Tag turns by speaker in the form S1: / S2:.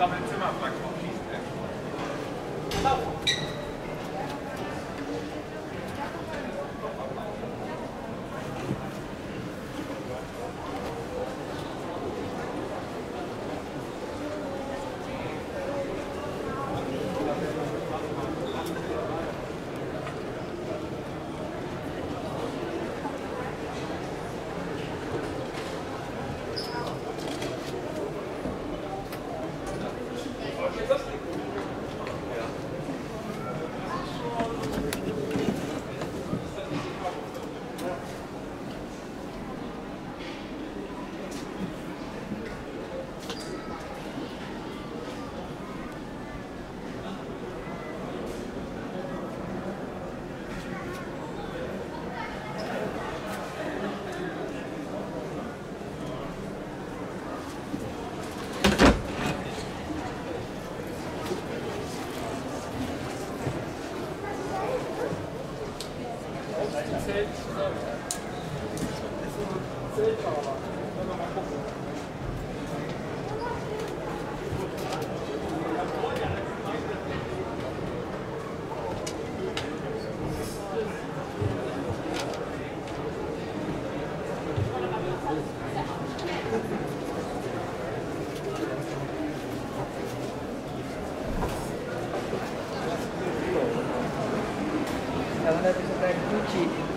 S1: Za Benzema tak, opisy. Cały.
S2: Ela deve estar aqui.